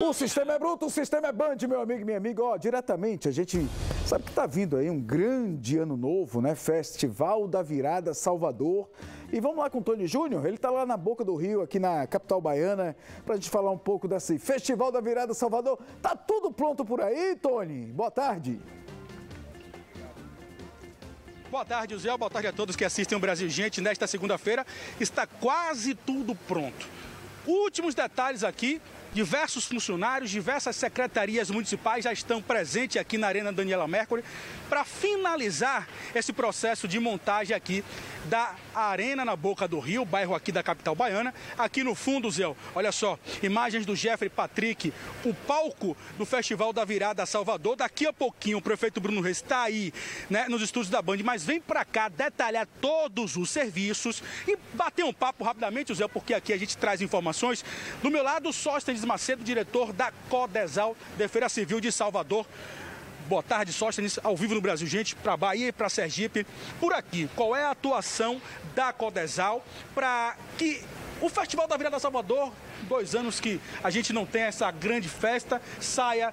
O sistema é bruto, o sistema é band, meu amigo e minha amiga. Ó, diretamente, a gente sabe que está vindo aí um grande ano novo, né? Festival da Virada Salvador. E vamos lá com o Tony Júnior, ele está lá na boca do Rio, aqui na capital baiana, para a gente falar um pouco desse Festival da Virada Salvador. Tá tudo pronto por aí, Tony? Boa tarde. Boa tarde, José. Boa tarde a todos que assistem o Brasil Gente. Nesta segunda-feira está quase tudo pronto. Últimos detalhes aqui Diversos funcionários, diversas secretarias municipais já estão presentes aqui na Arena Daniela Mercury para finalizar esse processo de montagem aqui da Arena na Boca do Rio, bairro aqui da capital baiana. Aqui no fundo, Zé, olha só, imagens do Jeffrey Patrick, o palco do Festival da Virada Salvador. Daqui a pouquinho o prefeito Bruno Reis está aí, né, nos estúdios da Band, mas vem para cá detalhar todos os serviços e bater um papo rapidamente, Zé, porque aqui a gente traz informações. Do meu lado, Sóstenes Macedo, diretor da Codesal, Defesa Civil de Salvador. Boa tarde, Sóstenes, ao vivo no Brasil. Gente, para Bahia e para Sergipe. Por aqui, qual é a atuação da Codesal para que o Festival da Virada Salvador, dois anos que a gente não tem essa grande festa, saia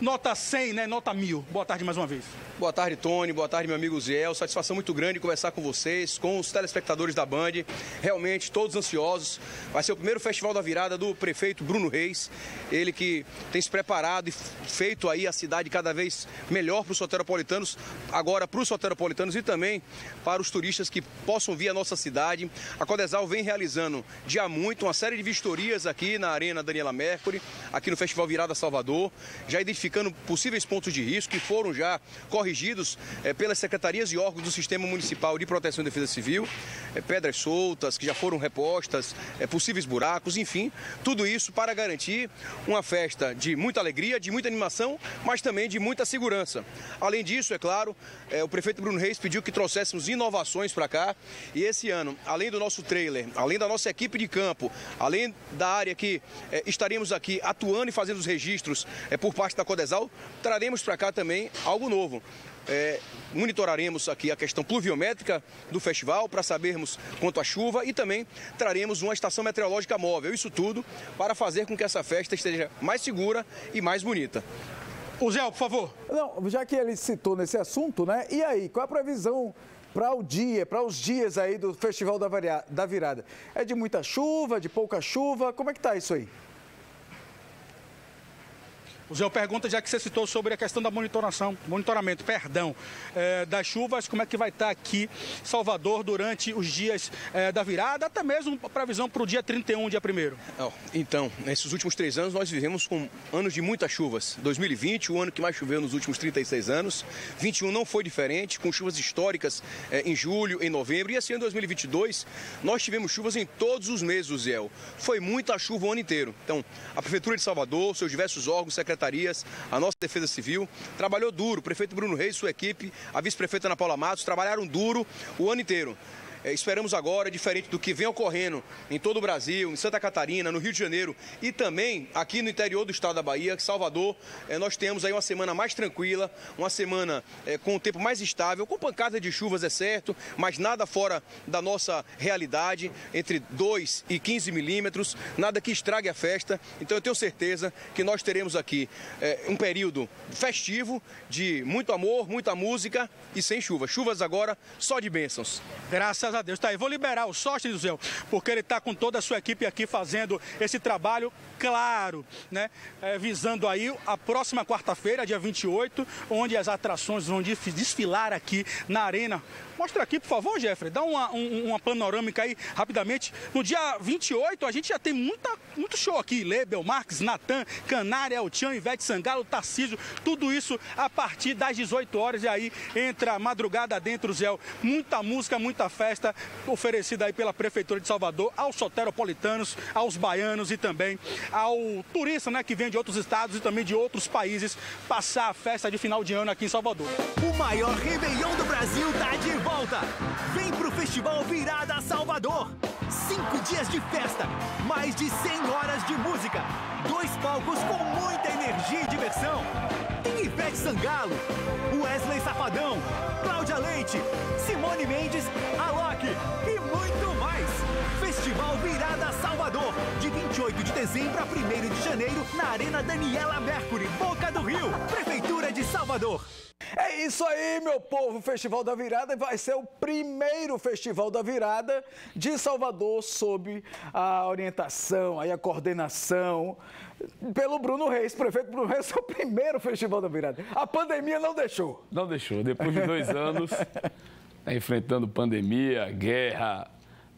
nota 100, né? Nota 1000. Boa tarde mais uma vez. Boa tarde, Tony. Boa tarde, meu amigo Ziel. Satisfação muito grande conversar com vocês, com os telespectadores da Band. Realmente, todos ansiosos. Vai ser o primeiro festival da virada do prefeito Bruno Reis. Ele que tem se preparado e feito aí a cidade cada vez melhor para os soteropolitanos, agora para os soteropolitanos e também para os turistas que possam vir à nossa cidade. A Codesal vem realizando dia muito uma série de vistorias aqui na Arena Daniela Mercury, aqui no Festival Virada Salvador, já identificando possíveis pontos de risco que foram já corrigidos corrigidos é, pelas secretarias e órgãos do Sistema Municipal de Proteção e Defesa Civil, é, pedras soltas que já foram repostas, é, possíveis buracos, enfim, tudo isso para garantir uma festa de muita alegria, de muita animação, mas também de muita segurança. Além disso, é claro, o prefeito Bruno Reis pediu que trouxéssemos inovações para cá e esse ano, além do nosso trailer, além da nossa equipe de campo, além da área que estaríamos aqui atuando e fazendo os registros por parte da Codesal, traremos para cá também algo novo. É, monitoraremos aqui a questão pluviométrica do festival para sabermos quanto à chuva e também traremos uma estação meteorológica móvel. Isso tudo para fazer com que essa festa esteja mais segura e mais bonita. O Zé, por favor. Não, já que ele citou nesse assunto, né? E aí, qual a previsão para o dia, para os dias aí do Festival da Virada? É de muita chuva, de pouca chuva? Como é que tá isso aí? O Zé pergunta, já que você citou sobre a questão da monitoração, monitoramento, perdão, é, das chuvas, como é que vai estar aqui Salvador durante os dias é, da virada, até mesmo a previsão para o dia 31, dia 1 Então, nesses últimos três anos nós vivemos com anos de muitas chuvas. 2020, o ano que mais choveu nos últimos 36 anos. 21 não foi diferente, com chuvas históricas é, em julho, em novembro. E assim, em 2022, nós tivemos chuvas em todos os meses Zé. Foi muita chuva o ano inteiro. Então, a Prefeitura de Salvador, seus diversos órgãos, secretários, secretarias, a nossa Defesa Civil, trabalhou duro. O prefeito Bruno Reis, sua equipe, a vice-prefeita Ana Paula Matos, trabalharam duro o ano inteiro. É, esperamos agora, diferente do que vem ocorrendo em todo o Brasil, em Santa Catarina, no Rio de Janeiro e também aqui no interior do estado da Bahia, Salvador, é, nós temos aí uma semana mais tranquila, uma semana é, com o tempo mais estável, com pancada de chuvas, é certo, mas nada fora da nossa realidade, entre 2 e 15 milímetros, nada que estrague a festa. Então eu tenho certeza que nós teremos aqui é, um período festivo de muito amor, muita música e sem chuva. Chuvas agora só de bênçãos. Graças Graças a Deus. Tá aí, vou liberar o Sóstenes, Zé, porque ele está com toda a sua equipe aqui fazendo esse trabalho claro, né? É, visando aí a próxima quarta-feira, dia 28, onde as atrações vão desfilar aqui na Arena Mostra aqui, por favor, Jeffrey. Dá uma, um, uma panorâmica aí rapidamente. No dia 28, a gente já tem muita, muito show aqui. Lebel, Marques, Natan, Canária, Eltian, Ivete Sangalo, Tarcísio. Tudo isso a partir das 18 horas. E aí entra a madrugada dentro, Zé. Muita música, muita festa oferecida aí pela Prefeitura de Salvador aos soteropolitanos, aos baianos e também ao turista, né, que vem de outros estados e também de outros países passar a festa de final de ano aqui em Salvador. O maior Réveillon do Brasil tá de volta volta! Vem pro Festival Virada Salvador! Cinco dias de festa, mais de 100 horas de música, dois palcos com muita energia e diversão. Tem Ivete Sangalo, Wesley Safadão, Cláudia Leite, Simone Mendes, dezembro a 1 de janeiro, na Arena Daniela Mercury, Boca do Rio, Prefeitura de Salvador. É isso aí, meu povo. O Festival da Virada vai ser o primeiro Festival da Virada de Salvador sob a orientação, aí a coordenação pelo Bruno Reis. Prefeito Bruno Reis é o primeiro Festival da Virada. A pandemia não deixou. Não deixou. Depois de dois anos, tá enfrentando pandemia, guerra,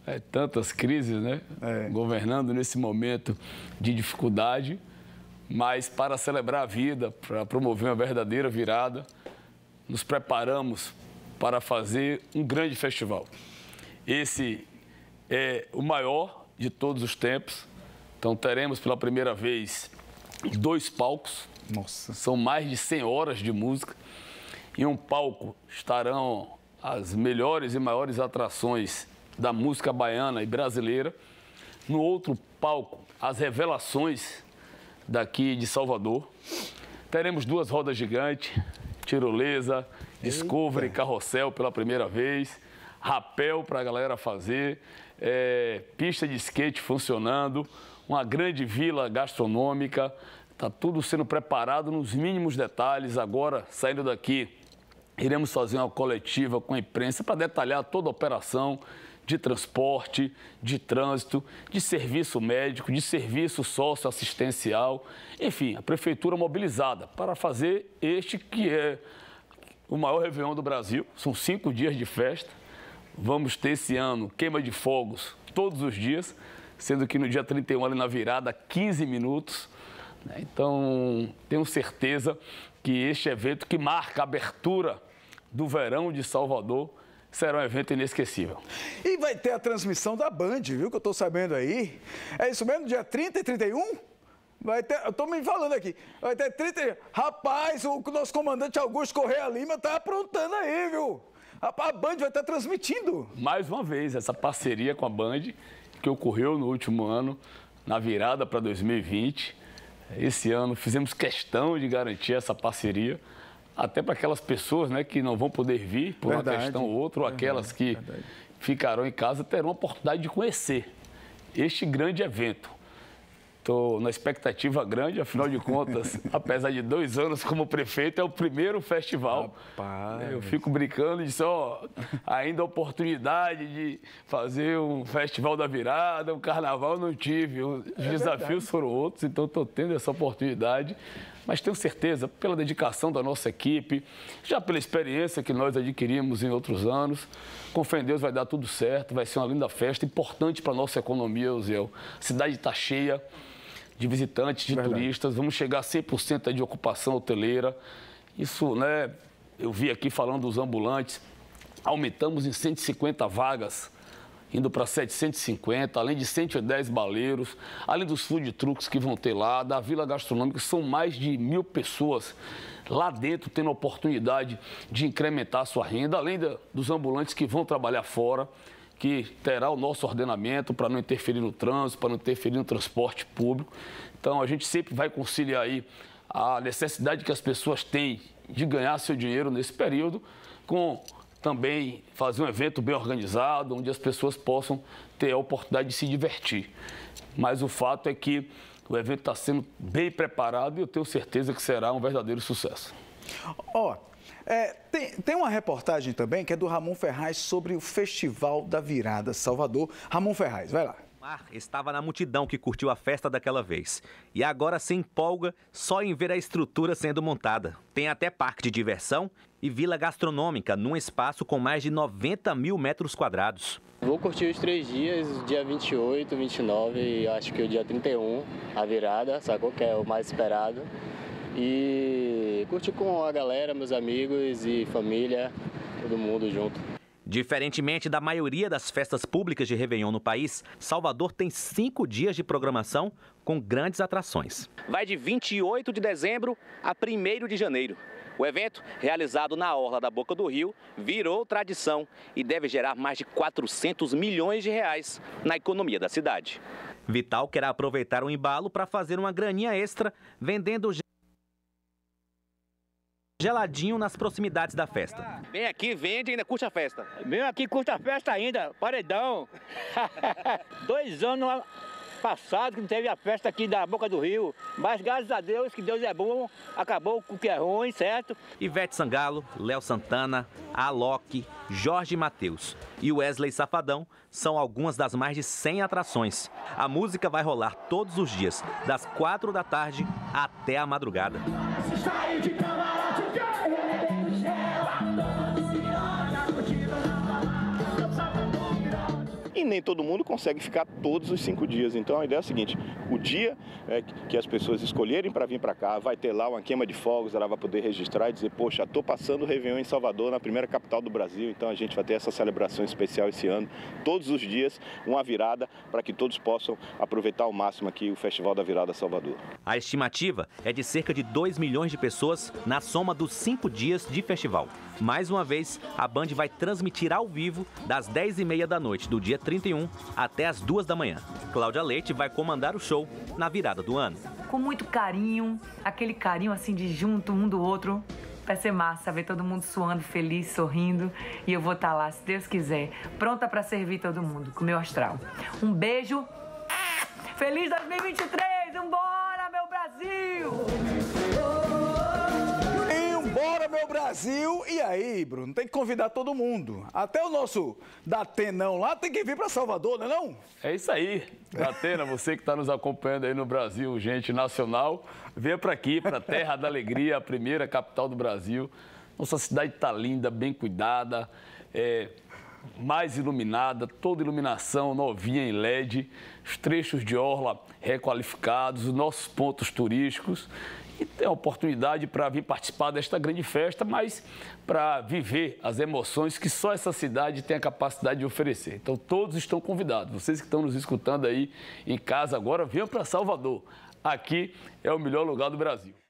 é, tantas crises, né? É. Governando nesse momento de dificuldade, mas para celebrar a vida, para promover uma verdadeira virada nos preparamos para fazer um grande festival. Esse é o maior de todos os tempos. Então teremos pela primeira vez dois palcos. Nossa. São mais de 100 horas de música. Em um palco estarão as melhores e maiores atrações da música baiana e brasileira. No outro palco, as revelações daqui de Salvador. Teremos duas rodas gigantes, tirolesa, Discovery, Eita. carrossel pela primeira vez, rapel para a galera fazer, é, pista de skate funcionando, uma grande vila gastronômica, está tudo sendo preparado nos mínimos detalhes. Agora, saindo daqui, iremos fazer uma coletiva com a imprensa para detalhar toda a operação de transporte, de trânsito, de serviço médico, de serviço socioassistencial, enfim, a prefeitura mobilizada para fazer este que é o maior Réveillon do Brasil. São cinco dias de festa. Vamos ter esse ano queima de fogos todos os dias, sendo que no dia 31, ali na virada, 15 minutos. Né? Então, tenho certeza que este evento que marca a abertura do verão de Salvador será um evento inesquecível. E vai ter a transmissão da Band, viu, que eu estou sabendo aí. É isso mesmo, dia 30 e 31? Vai ter, eu estou me falando aqui, vai ter 30. Rapaz, o nosso comandante Augusto Correia Lima está aprontando aí, viu? A, a Band vai estar transmitindo. Mais uma vez, essa parceria com a Band, que ocorreu no último ano, na virada para 2020. Esse ano fizemos questão de garantir essa parceria até para aquelas pessoas né, que não vão poder vir por verdade, uma questão ou outra, ou aquelas que verdade. ficarão em casa terão a oportunidade de conhecer este grande evento. Estou na expectativa grande, afinal de contas, apesar de dois anos como prefeito, é o primeiro festival. Rapaz. Eu fico brincando de só ainda a oportunidade de fazer um festival da virada, um carnaval não tive. Os é desafios verdade. foram outros, então estou tendo essa oportunidade mas tenho certeza, pela dedicação da nossa equipe, já pela experiência que nós adquirimos em outros anos, com fé em Deus vai dar tudo certo, vai ser uma linda festa, importante para a nossa economia, Eusel. A cidade está cheia de visitantes, de Verdade. turistas, vamos chegar a 100% de ocupação hoteleira. Isso, né, eu vi aqui falando dos ambulantes, aumentamos em 150 vagas indo para 750, além de 110 baleiros, além dos food trucks que vão ter lá, da Vila Gastronômica, são mais de mil pessoas lá dentro tendo a oportunidade de incrementar a sua renda, além dos ambulantes que vão trabalhar fora, que terá o nosso ordenamento para não interferir no trânsito, para não interferir no transporte público. Então a gente sempre vai conciliar aí a necessidade que as pessoas têm de ganhar seu dinheiro nesse período com também fazer um evento bem organizado, onde as pessoas possam ter a oportunidade de se divertir. Mas o fato é que o evento está sendo bem preparado e eu tenho certeza que será um verdadeiro sucesso. Ó, oh, é, tem, tem uma reportagem também que é do Ramon Ferraz sobre o Festival da Virada Salvador. Ramon Ferraz, vai lá. Mar estava na multidão que curtiu a festa daquela vez. E agora se empolga só em ver a estrutura sendo montada. Tem até parque de diversão e vila gastronômica num espaço com mais de 90 mil metros quadrados. Vou curtir os três dias, dia 28, 29 e acho que o dia 31, a virada, sacou? Que é o mais esperado. E curtir com a galera, meus amigos e família, todo mundo junto. Diferentemente da maioria das festas públicas de Réveillon no país, Salvador tem cinco dias de programação com grandes atrações. Vai de 28 de dezembro a 1 de janeiro. O evento, realizado na Orla da Boca do Rio, virou tradição e deve gerar mais de 400 milhões de reais na economia da cidade. Vital quer aproveitar o embalo para fazer uma graninha extra vendendo geladinho nas proximidades da festa. Vem aqui, vende e ainda curte a festa. Vem aqui, curte a festa ainda, paredão. Dois anos passado que não teve a festa aqui da Boca do Rio, mas graças a Deus que Deus é bom, acabou com o que é ruim, certo? Ivete Sangalo, Léo Santana, Alok, Jorge Mateus e Wesley Safadão são algumas das mais de 100 atrações. A música vai rolar todos os dias, das 4 da tarde até a madrugada. e nem todo mundo consegue ficar todos os cinco dias. Então a ideia é a seguinte: o dia é, que as pessoas escolherem para vir para cá, vai ter lá uma queima de fogos, ela vai poder registrar e dizer, poxa, estou passando o Réveillon em Salvador, na primeira capital do Brasil, então a gente vai ter essa celebração especial esse ano, todos os dias, uma virada para que todos possam aproveitar ao máximo aqui o Festival da Virada Salvador. A estimativa é de cerca de 2 milhões de pessoas na soma dos cinco dias de festival. Mais uma vez, a Band vai transmitir ao vivo das 10h30 da noite do dia 31 até as 2 da manhã. Cláudia Leite vai comandar o show na virada do ano. Com muito carinho, aquele carinho assim de junto um do outro. Vai ser massa ver todo mundo suando, feliz, sorrindo. E eu vou estar lá, se Deus quiser, pronta para servir todo mundo com meu astral. Um beijo. Feliz 2023! Brasil! E aí, Bruno, tem que convidar todo mundo. Até o nosso Datenão lá tem que vir para Salvador, não é não? É isso aí. Datena, você que está nos acompanhando aí no Brasil, gente nacional, venha para aqui, para a Terra da Alegria, a primeira capital do Brasil. Nossa cidade está linda, bem cuidada, é, mais iluminada, toda iluminação novinha em LED, os trechos de orla requalificados, os nossos pontos turísticos e ter a oportunidade para vir participar desta grande festa, mas para viver as emoções que só essa cidade tem a capacidade de oferecer. Então todos estão convidados. Vocês que estão nos escutando aí em casa agora, venham para Salvador. Aqui é o melhor lugar do Brasil.